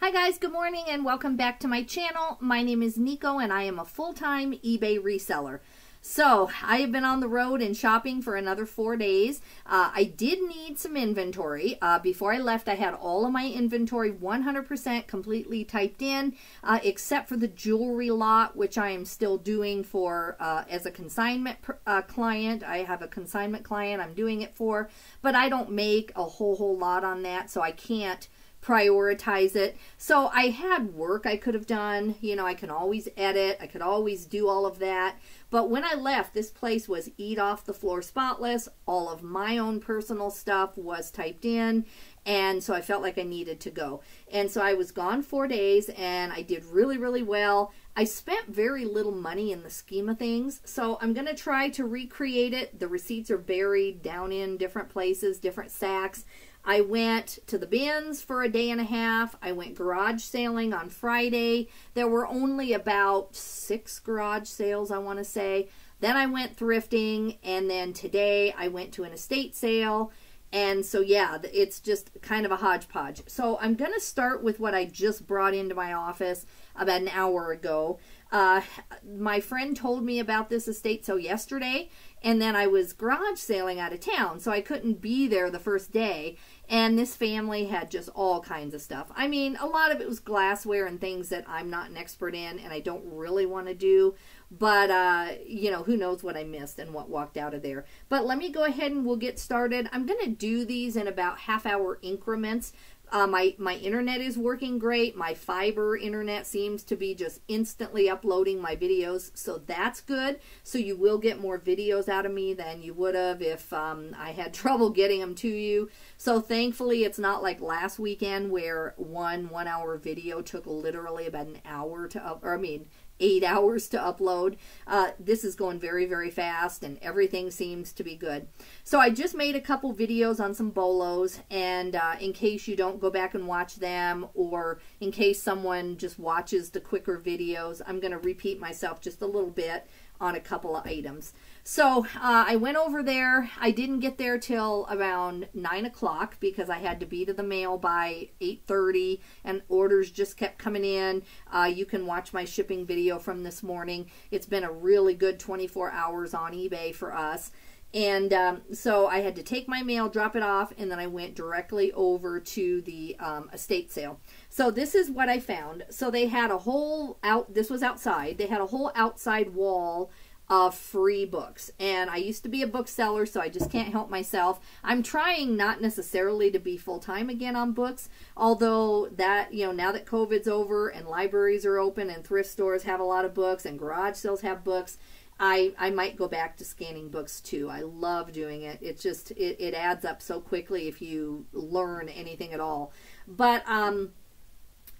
Hi guys, good morning and welcome back to my channel. My name is Nico and I am a full-time eBay reseller. So, I have been on the road and shopping for another four days. Uh, I did need some inventory. Uh, before I left, I had all of my inventory 100% completely typed in, uh, except for the jewelry lot, which I am still doing for uh, as a consignment uh, client. I have a consignment client I'm doing it for, but I don't make a whole, whole lot on that, so I can't prioritize it. So I had work I could have done. You know, I can always edit, I could always do all of that. But when I left, this place was eat off the floor spotless. All of my own personal stuff was typed in. And so I felt like I needed to go. And so I was gone four days and I did really, really well. I spent very little money in the scheme of things. So I'm going to try to recreate it. The receipts are buried down in different places, different sacks. I went to the bins for a day and a half. I went garage sailing on Friday. There were only about six garage sales, I want to say. Then I went thrifting, and then today I went to an estate sale. And so, yeah, it's just kind of a hodgepodge. So, I'm going to start with what I just brought into my office about an hour ago. Uh, my friend told me about this estate so yesterday, and then I was garage sailing out of town, so I couldn't be there the first day. And this family had just all kinds of stuff. I mean, a lot of it was glassware and things that I'm not an expert in and I don't really want to do. But, uh, you know, who knows what I missed and what walked out of there. But let me go ahead and we'll get started. I'm going to do these in about half hour increments uh, my my internet is working great. My fiber internet seems to be just instantly uploading my videos, so that's good. So you will get more videos out of me than you would have if um, I had trouble getting them to you. So thankfully, it's not like last weekend where one one hour video took literally about an hour to up. Or I mean, eight hours to upload. Uh, this is going very, very fast and everything seems to be good. So I just made a couple videos on some bolos and uh, in case you don't go back and watch them or in case someone just watches the quicker videos, I'm going to repeat myself just a little bit on a couple of items. So uh, I went over there. I didn't get there till around nine o'clock because I had to be to the mail by eight thirty, and orders just kept coming in. Uh, you can watch my shipping video from this morning. It's been a really good 24 hours on eBay for us. And um, so I had to take my mail, drop it off, and then I went directly over to the um, estate sale. So this is what I found. So they had a whole out. This was outside. They had a whole outside wall of free books. And I used to be a bookseller, so I just can't help myself. I'm trying not necessarily to be full time again on books, although that, you know, now that COVID's over and libraries are open and thrift stores have a lot of books and garage sales have books. I, I might go back to scanning books too. I love doing it. It just it, it adds up so quickly if you learn anything at all. But um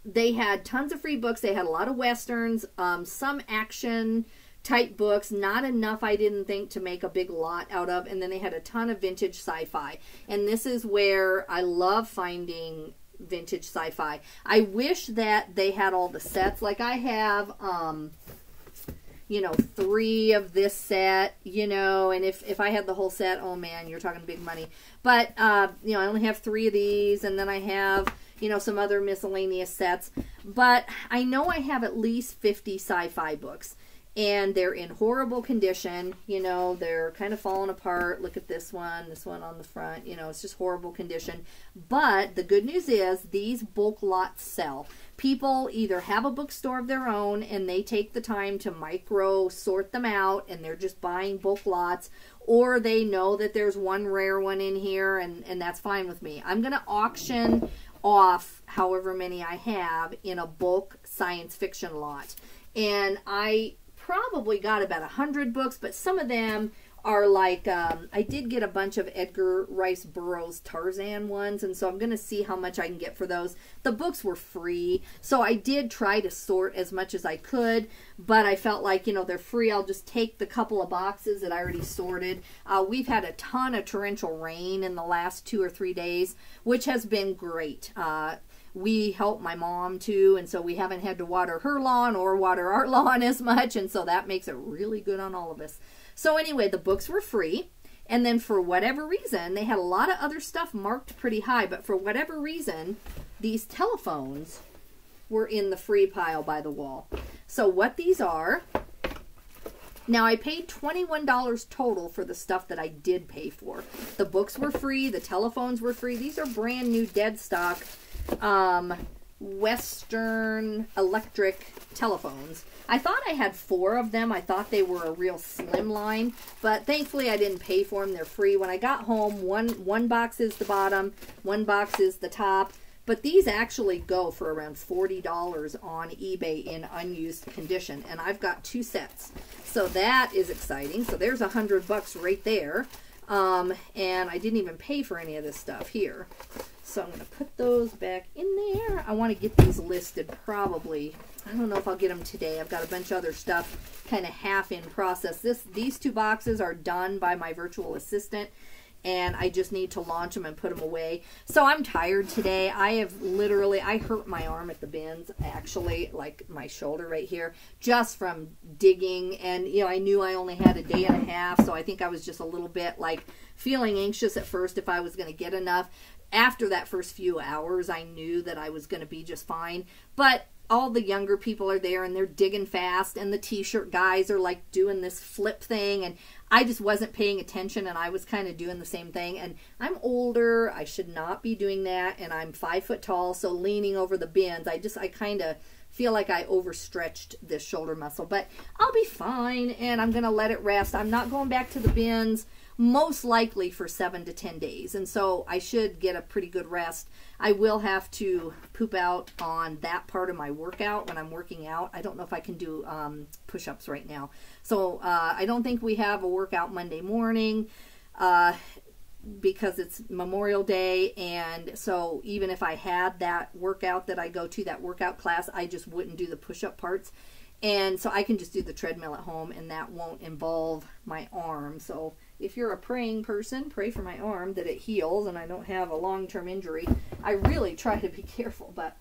they had tons of free books. They had a lot of westerns, um, some action, type books, not enough, I didn't think, to make a big lot out of. And then they had a ton of vintage sci fi. And this is where I love finding vintage sci fi. I wish that they had all the sets. Like I have, um, you know, three of this set, you know, and if, if I had the whole set, oh man, you're talking big money. But, uh, you know, I only have three of these, and then I have, you know, some other miscellaneous sets. But I know I have at least 50 sci fi books and they're in horrible condition. You know, they're kind of falling apart. Look at this one, this one on the front. You know, it's just horrible condition. But the good news is these bulk lots sell. People either have a bookstore of their own and they take the time to micro sort them out and they're just buying bulk lots, or they know that there's one rare one in here and, and that's fine with me. I'm going to auction off however many I have in a bulk science fiction lot. And I probably got about a hundred books, but some of them are like um, I did get a bunch of Edgar Rice Burroughs Tarzan ones, and so I'm going to see how much I can get for those. The books were free, so I did try to sort as much as I could, but I felt like you know they're free. I'll just take the couple of boxes that I already sorted. Uh, we've had a ton of torrential rain in the last two or three days, which has been great. Uh, we help my mom too, and so we haven't had to water her lawn or water our lawn as much, and so that makes it really good on all of us. So, anyway, the books were free. And then for whatever reason, they had a lot of other stuff marked pretty high, but for whatever reason, these telephones were in the free pile by the wall. So what these are, now I paid $21 total for the stuff that I did pay for. The books were free, the telephones were free. These are brand new dead stock um, Western electric telephones. I thought I had four of them. I thought they were a real slim line, but thankfully I didn't pay for them. They're free. When I got home, one one box is the bottom, one box is the top. But these actually go for around $40 on eBay in unused condition. And I've got two sets. So that is exciting. So there's a hundred bucks right there. Um, and I didn't even pay for any of this stuff here. So I'm going to put those back in there. I want to get these listed probably. I don't know if I'll get them today. I've got a bunch of other stuff kind of half in process. This These two boxes are done by my virtual assistant and I just need to launch them and put them away. So I'm tired today. I have literally, I hurt my arm at the bins, actually, like my shoulder right here, just from digging. And, you know, I knew I only had a day and a half, so I think I was just a little bit like feeling anxious at first if I was going to get enough after that first few hours, I knew that I was going to be just fine. But all the younger people are there and they're digging fast, and the t shirt guys are like doing this flip thing. And I just wasn't paying attention and I was kind of doing the same thing. And I'm older, I should not be doing that. And I'm five foot tall, so leaning over the bins, I just, I kind of feel like I overstretched this shoulder muscle. But I'll be fine and I'm going to let it rest. I'm not going back to the bins most likely for seven to ten days. And so I should get a pretty good rest. I will have to poop out on that part of my workout when I'm working out. I don't know if I can do um, push ups right now. So uh, I don't think we have a workout Monday morning. Uh, because it's Memorial Day, and so even if I had that workout that I go to, that workout class, I just wouldn't do the push up parts. And so I can just do the treadmill at home, and that won't involve my arm. So if you're a praying person, pray for my arm that it heals and I don't have a long-term injury. I really try to be careful, but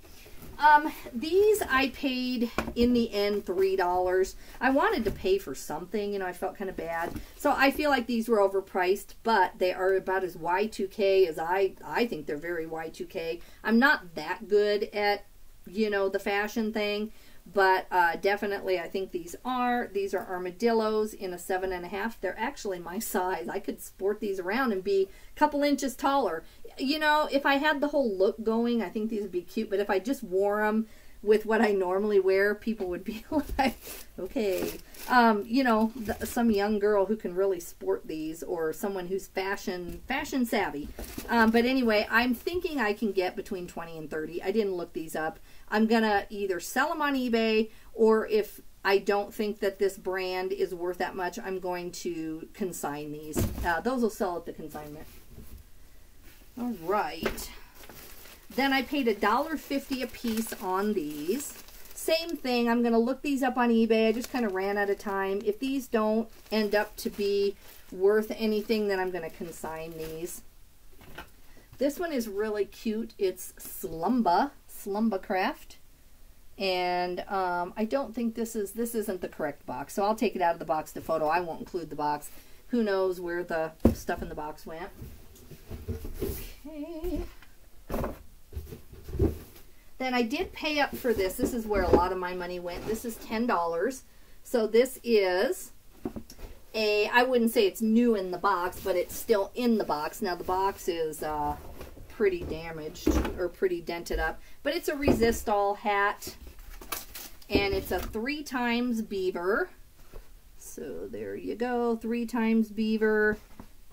um, these I paid in the end three dollars. I wanted to pay for something, you know. I felt kind of bad, so I feel like these were overpriced, but they are about as Y2K as I. I think they're very Y2K. I'm not that good at, you know, the fashion thing, but uh, definitely I think these are. These are armadillos in a seven and a half. They're actually my size. I could sport these around and be a couple inches taller. You know, if I had the whole look going, I think these would be cute. But if I just wore them with what I normally wear, people would be like, okay. Um, you know, some young girl who can really sport these or someone who's fashion fashion savvy. Um, but anyway, I'm thinking I can get between 20 and 30. I didn't look these up. I'm going to either sell them on eBay or if I don't think that this brand is worth that much, I'm going to consign these. Uh, those will sell at the consignment. All right. Then I paid $1.50 a piece on these. Same thing, I'm to look these up on eBay. I just kind of ran out of time. If these don't end up to be worth anything, then I'm to consign these. This one is really cute. It's Slumba Slumbacraft. And um, I don't think this is this isn't the correct box. So I'll take it out of the box to photo. I won't include the box. Who knows where the stuff in the box went. Okay. Then I did pay up for this. This is where a lot of my money went. This is $10. So this is a, I wouldn't say it's new in the box, but it's still in the box. Now the box is uh, pretty damaged or pretty dented up. But it's a Resistol hat. And it's a three times beaver. So there you go. Three times beaver.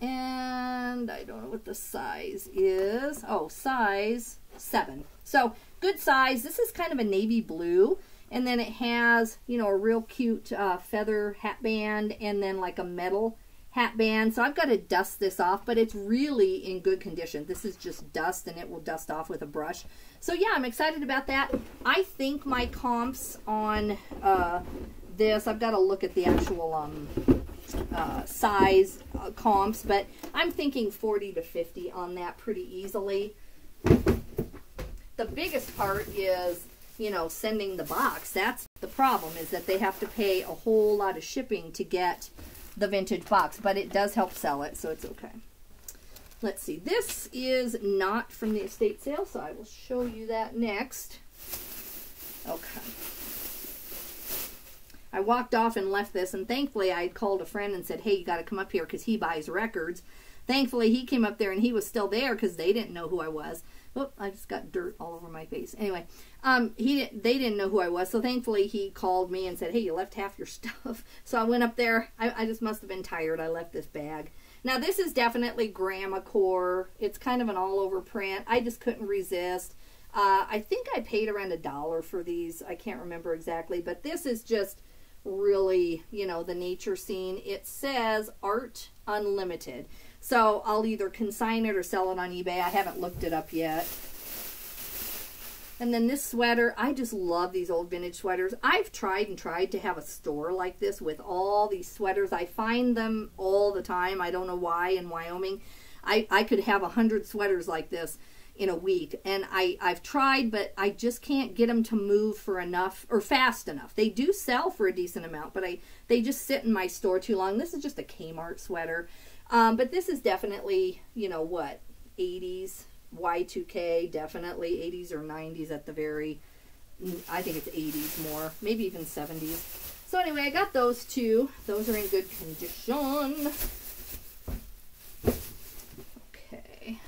And I don't know what the size is. Oh, size seven. So good size. This is kind of a navy blue. And then it has, you know, a real cute uh, feather hat band and then like a metal hat band. So I've got to dust this off, but it's really in good condition. This is just dust and it will dust off with a brush. So yeah, I'm excited about that. I think my comps on uh, this, I've got to look at the actual um, uh, size uh, comps, but I'm thinking 40 to 50 on that pretty easily. The biggest part is, you know, sending the box. That's the problem is that they have to pay a whole lot of shipping to get the vintage box, but it does help sell it, so it's okay. Let's see. This is not from the estate sale, so I will show you that next. Okay. I walked off and left this, and thankfully I called a friend and said, hey, you got to come up here because he buys records. Thankfully, he came up there and he was still there because they didn't know who I was. Oh, I just got dirt all over my face. Anyway, um, he they didn't know who I was, so thankfully he called me and said, "Hey, you left half your stuff." So I went up there. I, I just must have been tired. I left this bag. Now this is definitely Core. It's kind of an all-over print. I just couldn't resist. Uh, I think I paid around a dollar for these. I can't remember exactly, but this is just really, you know, the nature scene. It says Art Unlimited. So I'll either consign it or sell it on eBay. I haven't looked it up yet. And then this sweater, I just love these old vintage sweaters. I've tried and tried to have a store like this with all these sweaters. I find them all the time. I don't know why in Wyoming. I, I could have a hundred sweaters like this in a week. And I, I've tried, but I just can't get them to move for enough or fast enough. They do sell for a decent amount, but I they just sit in my store too long. This is just a Kmart sweater. Um, but this is definitely, you know, what, 80s, Y2K, definitely 80s or 90s at the very, I think it's 80s more, maybe even 70s. So anyway, I got those two. Those are in good condition. Okay.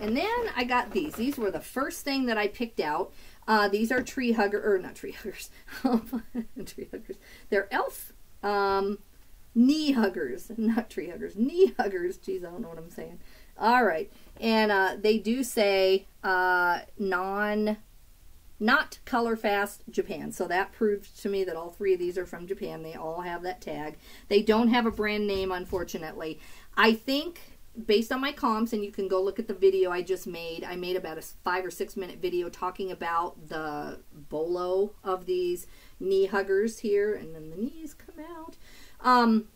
And then I got these. These were the first thing that I picked out. Uh, these are tree hugger, or not tree huggers, tree huggers. They're elf um, knee huggers, not tree huggers, knee huggers. Jeez, I don't know what I'm saying. All right, and uh, they do say uh, non, not color fast Japan. So that proved to me that all three of these are from Japan. They all have that tag. They don't have a brand name, unfortunately. I think based on my comps, and you can go look at the video I just made. I made about a five or six minute video talking about the bolo of these knee huggers here, and then the knees come out. Um,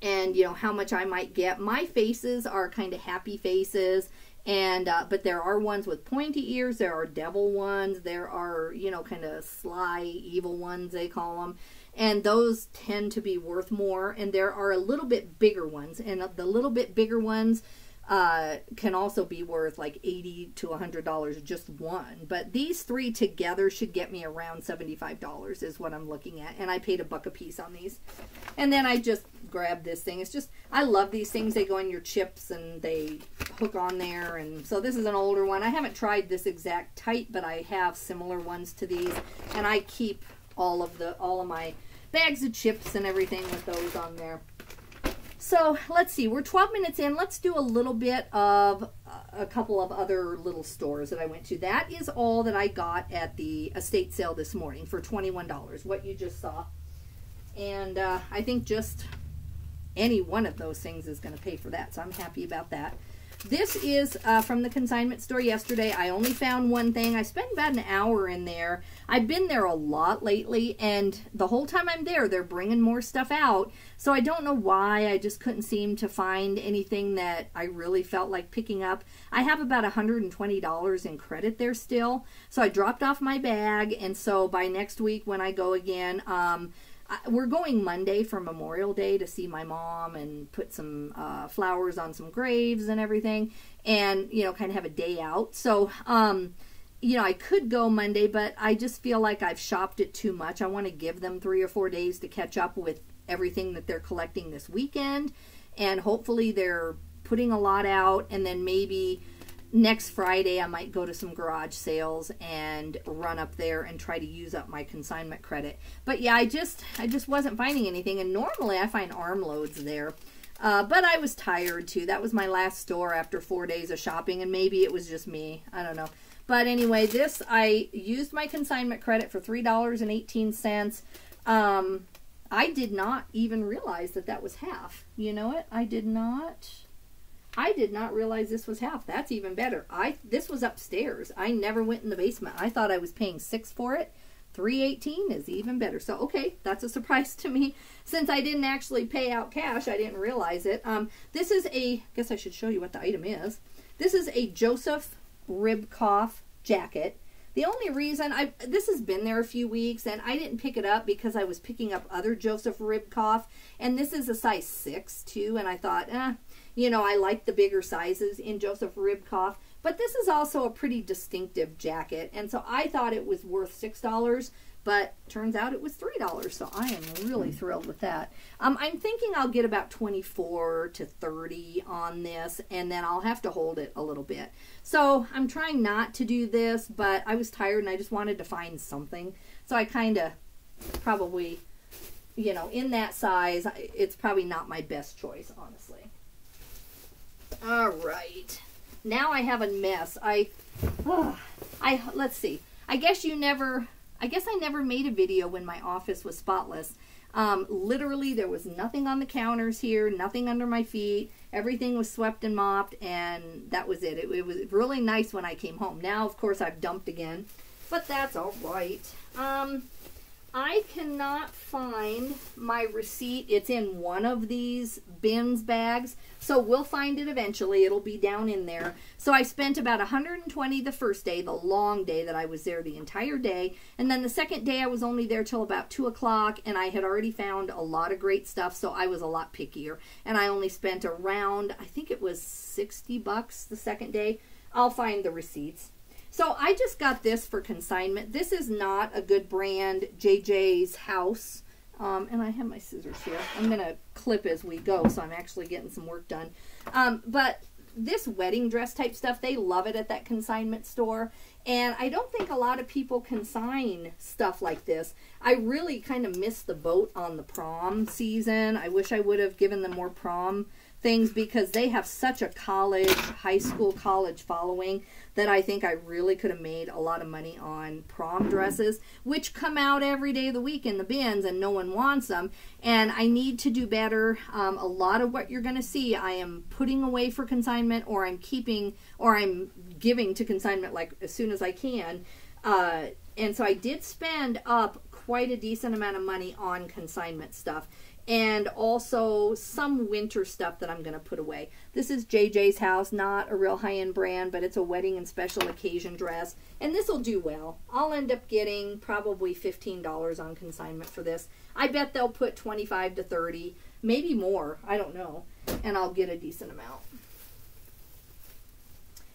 and you know how much I might get. My faces are kind of happy faces, and uh, but there are ones with pointy ears. There are devil ones. There are you know kind of sly evil ones they call them and those tend to be worth more and there are a little bit bigger ones and the little bit bigger ones uh, can also be worth like 80 to 100 dollars just one. But these three together should get me around 75 dollars is what i'm looking at. And i paid a buck a piece on these. And then i just grabbed this thing. It's just i love these things. They go in your chips and they hook on there. And so this is an older one. I haven't tried this exact type but i have similar ones to these. And i keep all of the all of my bags of chips and everything with those on there. So let's see, we're 12 minutes in. Let's do a little bit of uh, a couple of other little stores that I went to. That is all that I got at the estate sale this morning for $21, what you just saw. And uh, I think just any one of those things is going to pay for that, so I'm happy about that. This is uh, from the consignment store yesterday. I only found one thing. I spent about an hour in there. I've been there a lot lately, and the whole time I'm there, they're bringing more stuff out. So I don't know why. I just couldn't seem to find anything that I really felt like picking up. I have about $120 in credit there still. So I dropped off my bag, and so by next week when I go again, um, we're going Monday for Memorial Day to see my mom and put some uh, flowers on some graves and everything, and you know, kind of have a day out. So, um, you know, I could go Monday, but I just feel like I've shopped it too much. I want to give them three or four days to catch up with everything that they're collecting this weekend, and hopefully they're putting a lot out, and then maybe next Friday I might go to some garage sales and run up there and try to use up my consignment credit. But yeah, I just I just wasn't finding anything and normally I find armloads there. Uh, but I was tired too. That was my last store after four days of shopping and maybe it was just me. I don't know. But anyway, this I used my consignment credit for $3.18. Um, I did not even realize that that was half. You know what? I did not I did not realize this was half. That's even better. I this was upstairs. I never went in the basement. I thought I was paying six for it. 318 is even better. So, okay, that's a surprise to me. Since I didn't actually pay out cash, I didn't realize it. Um, this is a, I guess I should show you what the item is. This is a Joseph Ribkoff jacket. The only reason I this has been there a few weeks and I didn't pick it up because I was picking up other Joseph Ribkoff and this is a size 6 too and I thought, eh, you know, I like the bigger sizes in Joseph Ribkoff, But this is also a pretty distinctive jacket, and so I thought it was worth $6, but turns out it was $3, so I am really hmm. thrilled with that. Um, I'm thinking I'll get about 24 to 30 on this, and then I'll have to hold it a little bit. So I'm trying not to do this, but I was tired and I just wanted to find something. So I kind of probably, you know, in that size, it's probably not my best choice, honestly. All right. Now I have a mess. I, oh, I, let's see. I guess you never, I guess I never made a video when my office was spotless. Um, literally, there was nothing on the counters here, nothing under my feet. Everything was swept and mopped, and that was it. It, it was really nice when I came home. Now, of course, I've dumped again, but that's all right. Um, I cannot find my receipt. It's in one of these bins bags. So we'll find it eventually. It'll be down in there. So I spent about 120 the first day, the long day that I was there the entire day. And then the second day I was only there till about 2 o'clock and I had already found a lot of great stuff. So I was a lot pickier. And I only spent around, I think it was 60 bucks the second day. I'll find the receipts. So I just got this for consignment. This is not a good brand, JJ's House. Um, and I have my scissors here. I'm going to clip as we go, so I'm actually getting some work done. Um, but this wedding dress type stuff, they love it at that consignment store. And I don't think a lot of people consign stuff like this. I really kind of missed the boat on the prom season. I wish I would have given them more prom things because they have such a college, high school, college following that I think I really could have made a lot of money on prom dresses, which come out every day of the week in the bins and no one wants them. And I need to do better. Um, a lot of what you're going to see, I am putting away for consignment or I'm keeping or I'm giving to consignment like as soon as I can. Uh, and so I did spend up quite a decent amount of money on consignment stuff and also some winter stuff that I'm going to put away. This is JJ's House, not a real high-end brand, but it's a wedding and special occasion dress, and this will do well. I'll end up getting probably $15 on consignment for this. I bet they'll put 25 to 30, maybe more, I don't know, and I'll get a decent amount.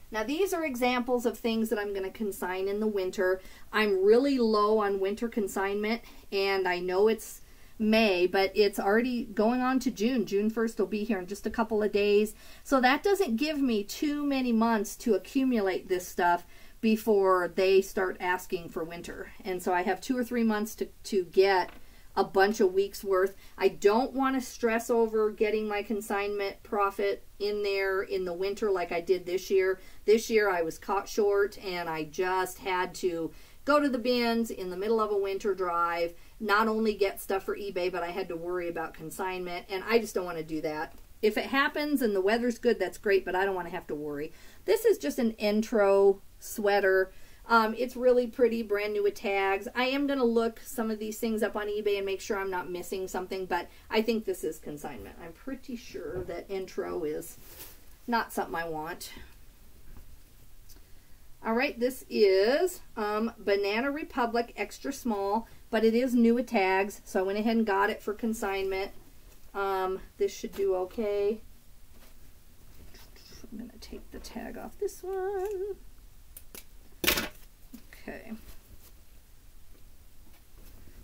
Now these are examples of things that I'm going to consign in the winter. I'm really low on winter consignment, and I know it's May, but it's already going on to June. June 1st will be here in just a couple of days. So that doesn't give me too many months to accumulate this stuff before they start asking for winter. And so I have two or three months to, to get a bunch of weeks worth. I don't want to stress over getting my consignment profit in there in the winter like I did this year. This year I was caught short and I just had to go to the bins in the middle of a winter drive not only get stuff for eBay, but I had to worry about consignment, and I just don't want to do that. If it happens and the weather's good, that's great, but I don't want to have to worry. This is just an intro sweater. Um, it's really pretty, brand new with tags. I am going to look some of these things up on eBay and make sure I'm not missing something, but I think this is consignment. I'm pretty sure that intro is not something I want. All right, this is um, Banana Republic Extra Small but it is new with tags, so I went ahead and got it for consignment. Um, this should do okay. I'm going to take the tag off this one. Okay.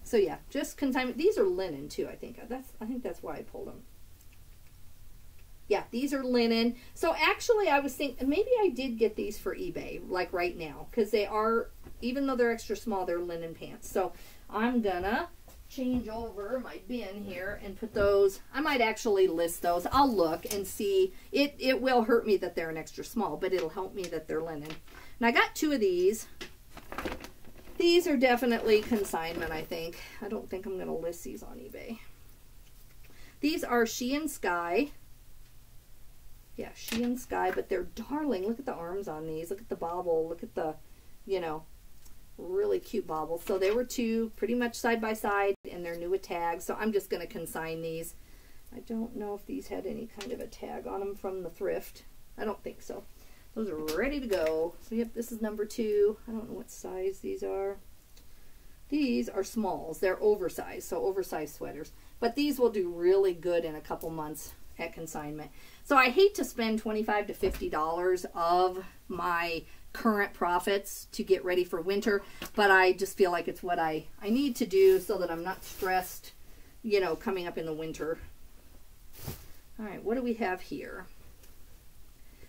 So yeah, just consignment. These are linen too, I think. That's I think that's why I pulled them. Yeah, these are linen. So actually, I was thinking maybe I did get these for eBay, like right now, because they are, even though they're extra small, they're linen pants. So I'm gonna change over my bin here and put those I might actually list those. I'll look and see. It it will hurt me that they're an extra small but it'll help me that they're linen. And I got two of these. These are definitely consignment I think. I don't think I'm gonna list these on eBay. These are She and Sky. Yeah She and Sky but they're darling. Look at the arms on these. Look at the bobble. Look at the you know really cute baubles. So they were two pretty much side by side and they're new with tags. So I'm just going to consign these. I don't know if these had any kind of a tag on them from the thrift. I don't think so. Those are ready to go. So yep, this is number two. I don't know what size these are. These are smalls. They're oversized, so oversized sweaters. But these will do really good in a couple months. at consignment. So I hate to spend 25 to $50 of my current profits to get ready for winter, but I just feel like it's what I, I need to do so that I'm not stressed, you know, coming up in the winter. All right, what do we have here?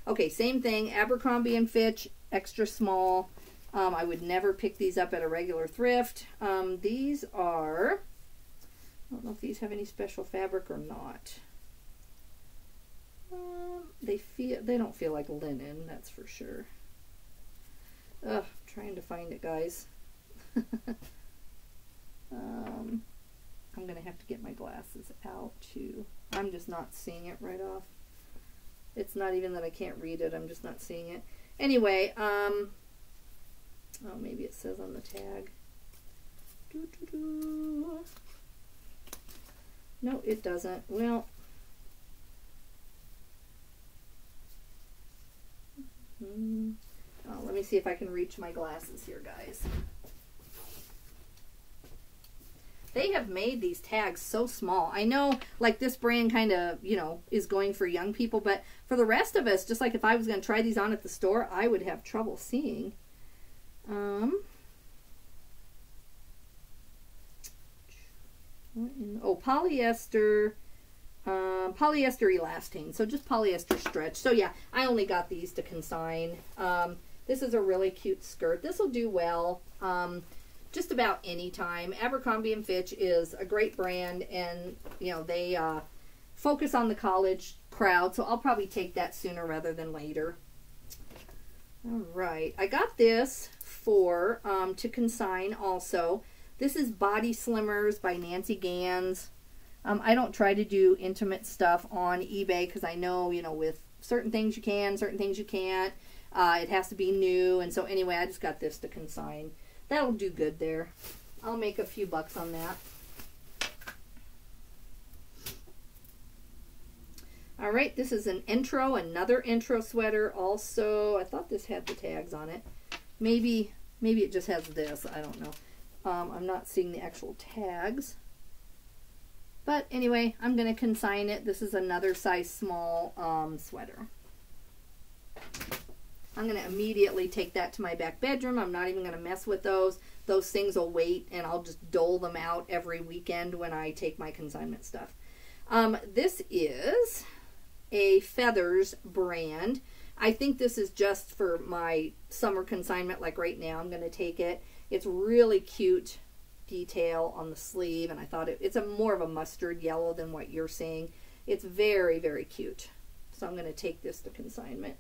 Okay, same thing, Abercrombie and Fitch, extra small. Um, I would never pick these up at a regular thrift. Um, these are, I don't know if these have any special fabric or not. Um, they feel they don't feel like linen, that's for sure. Ugh, trying to find it, guys. um, I'm gonna have to get my glasses out too. I'm just not seeing it right off. It's not even that I can't read it. I'm just not seeing it. Anyway, um, oh, maybe it says on the tag. Doo -doo -doo. No, it doesn't. Well, Hmm. Let me see if I can reach my glasses here, guys. They have made these tags so small. I know, like, this brand kind of, you know, is going for young people, but for the rest of us, just like if I was going to try these on at the store, I would have trouble seeing. Um, oh, polyester um, polyester elastane, so just polyester stretch. So yeah, I only got these to consign. Um, this is a really cute skirt. This will do well um, just about any time. Abercrombie and Fitch is a great brand, and you know they uh, focus on the college crowd, so I'll probably take that sooner rather than later. All right, I got this for um, to consign also. This is Body Slimmers by Nancy Ganz. Um, I don't try to do intimate stuff on eBay because I know, you know, with certain things you can, certain things you can't. Uh, it has to be new. And so anyway, I just got this to consign. That'll do good there. I'll make a few bucks on that. All right, this is an intro, another intro sweater. Also, I thought this had the tags on it. Maybe, maybe it just has this. I don't know. Um, I'm not seeing the actual tags. But anyway, I'm going to consign it. This is another size small um, sweater. I'm going to immediately take that to my back bedroom. I'm not even going to mess with those. Those things will wait, and I'll just dole them out every weekend when I take my consignment stuff. Um, this is a Feathers brand. I think this is just for my summer consignment, like right now. I'm going to take it. It's really cute detail on the sleeve and I thought it, it's a more of a mustard yellow than what you're seeing. It's very, very cute. So I'm going to take this to consignment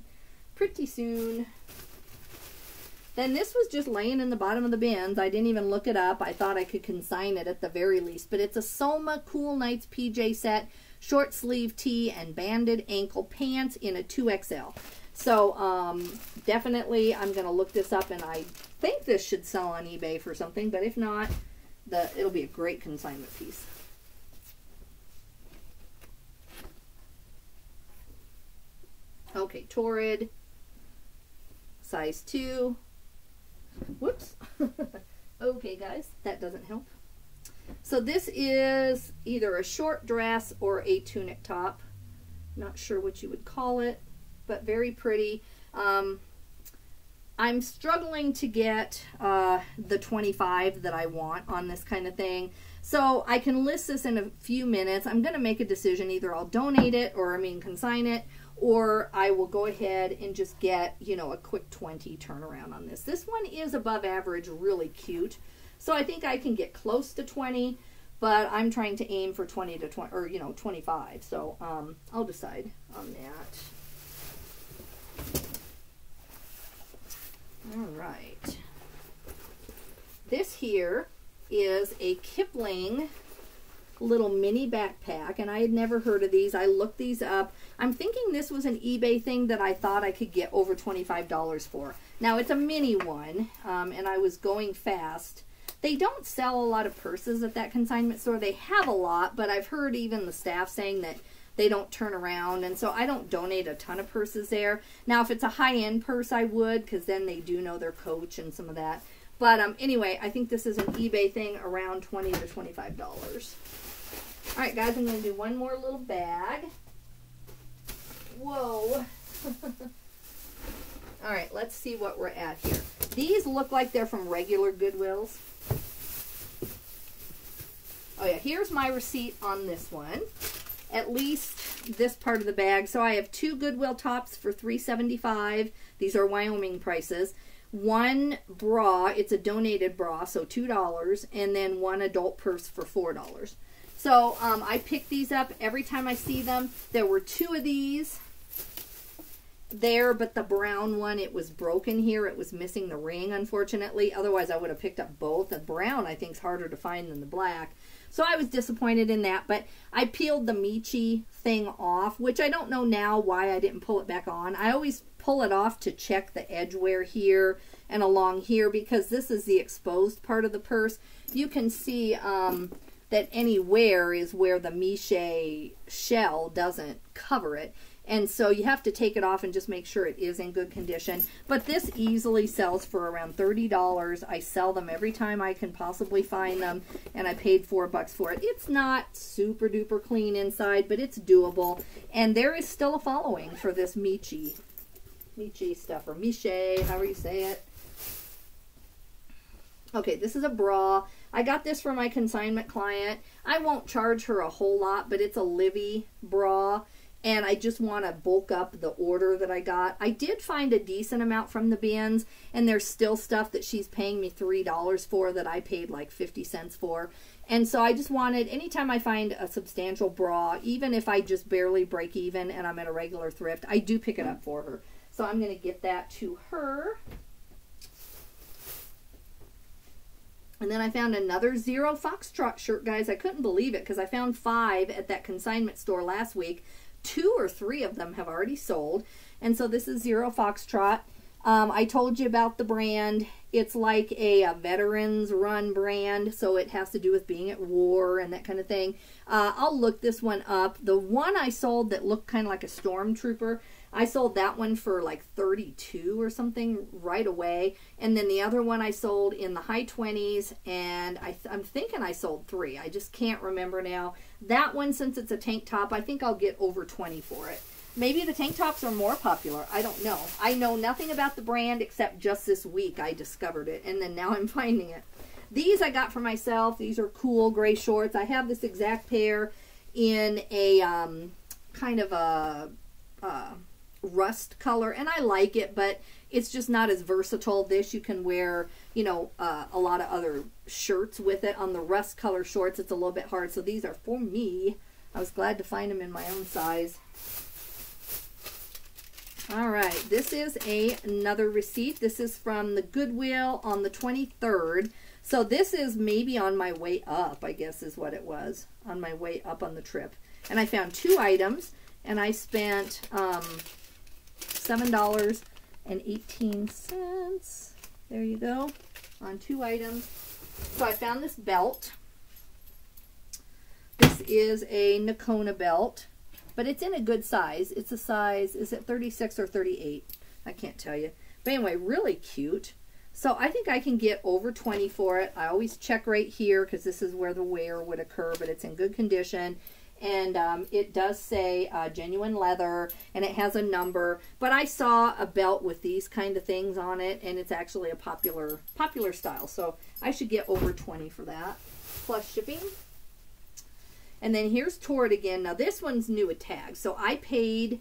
pretty soon. Then this was just laying in the bottom of the bins. I didn't even look it up. I thought I could consign it at the very least. But it's a Soma Cool Nights PJ set, short sleeve tee, and banded ankle pants in a 2XL. So um, definitely I'm going to look this up, and I think this should sell on eBay for something. But if not, the it'll be a great consignment piece. Okay, Torrid, size 2. Whoops. okay, guys, that doesn't help. So this is either a short dress or a tunic top. Not sure what you would call it, but very pretty. Um, I'm struggling to get uh, the 25 that I want on this kind of thing. So I can list this in a few minutes. I'm going to make a decision. Either I'll donate it or I mean consign it or I will go ahead and just get, you know, a quick 20 turnaround on this. This one is above average, really cute. So I think I can get close to 20, but I'm trying to aim for 20 to 20 or, you know, 25. So um, I'll decide on that. All right. This here is a Kipling little mini backpack, and I had never heard of these. I looked these up. I'm thinking this was an eBay thing that I thought I could get over $25 for. Now, it's a mini one, um, and I was going fast. They don't sell a lot of purses at that consignment store. They have a lot, but I've heard even the staff saying that they don't turn around. And so I don't donate a ton of purses there. Now, if it's a high-end purse, I would because then they do know their coach and some of that. But um, anyway, I think this is an eBay thing around 20 to $25. All right, guys, I'm going to do one more little bag. Whoa. All right, let's see what we're at here. These look like they're from regular Goodwills. Oh yeah, here's my receipt on this one. At least this part of the bag. So I have two Goodwill tops for $3.75. These are Wyoming prices. One bra, it's a donated bra, so $2. And then one adult purse for $4. So um, I pick these up every time I see them. There were two of these there, but the brown one, it was broken here. It was missing the ring, unfortunately. Otherwise, I would have picked up both. The brown, I think, is harder to find than the black. So I was disappointed in that, but I peeled the Michi thing off, which I don't know now why I didn't pull it back on. I always pull it off to check the edge wear here and along here because this is the exposed part of the purse. You can see um, that anywhere is where the Miche shell doesn't cover it. And so you have to take it off and just make sure it is in good condition. But this easily sells for around $30. I sell them every time I can possibly find them. And I paid four bucks for it. It's not super duper clean inside, but it's doable. And there is still a following for this Michi. Michi stuff, or Miche, however you say it. Okay, this is a bra. I got this for my consignment client. I won't charge her a whole lot, but it's a Livy bra and I just want to bulk up the order that I got. I did find a decent amount from the bins, and there's still stuff that she's paying me $3 for that I paid like 50 cents for. And so I just wanted, anytime I find a substantial bra, even if I just barely break even and I'm at a regular thrift, I do pick it up for her. So I'm going to get that to her. And then I found another Zero Foxtrot shirt, guys. I couldn't believe it because I found five at that consignment store last week two or three of them have already sold. And so this is Zero Foxtrot. Um, I told you about the brand. It's like a, a, veterans run brand, so it has to do with being at war and that kind of thing. Uh, I'll look this one up. The one I sold that looked kind of like a stormtrooper, I sold that one for like 32 or something right away. And then the other one I sold in the high 20s, and I am thinking I sold three. I just can't remember now. That one, since it's a tank top, I think I'll get over 20 for it. Maybe the tank tops are more popular. I don't know. I know nothing about the brand except just this week I discovered it, and then now I'm finding it. These I got for myself. These are cool gray shorts. I have this exact pair in a um, kind of a... Uh, rust color and I like it but it's just not as versatile. This you can wear you know uh, a lot of other shirts with it. On the rust color shorts it's a little bit hard. So these are for me. I was glad to find them in my own size. All right this is a another receipt. This is from the Goodwill on the 23rd so this is maybe on my way up I guess is what it was on my way up on the trip. And I found two items and I spent um, $7.18. There you go, on two items. So I found this belt. This is a Nocona belt, but it's in a good size. It's a size, is it 36 or 38? I can't tell you. But anyway, really cute. So I think I can get over 20 for it. I always check right here because this is where the wear would occur, but it's in good condition and um, it does say uh, genuine leather and it has a number but I saw a belt with these kind of things on it and it's actually a popular popular style so I should get over 20 for that plus shipping. And then here's Torrid again. Now this one's new with tags so I paid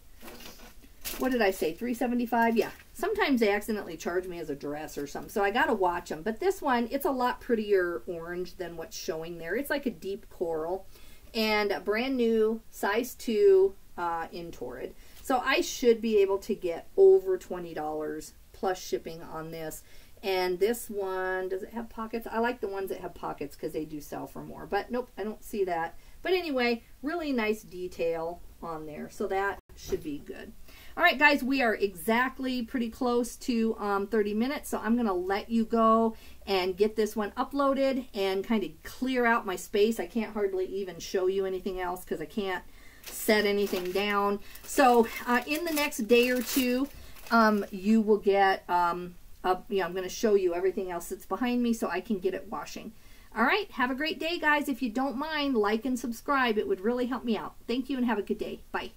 what did I say 375 yeah sometimes they accidentally charge me as a dress or something so I gotta watch them but this one it's a lot prettier orange than what's showing there. It's like a deep coral and brand new size 2 uh, in Torrid. So I should be able to get over $20 plus shipping on this. And this one, does it have pockets? I like the ones that have pockets because they do sell for more. But nope, I don't see that. But anyway, really nice detail on there. So that should be good. All right, guys, we are exactly pretty close to um, 30 minutes, so I'm going to let you go and get this one uploaded and kind of clear out my space. I can't hardly even show you anything else because I can't set anything down. So uh, in the next day or two, um, you will get, um, a, you know, I'm going to show you everything else that's behind me so I can get it washing. All right, have a great day, guys. If you don't mind, like and subscribe. It would really help me out. Thank you and have a good day. Bye.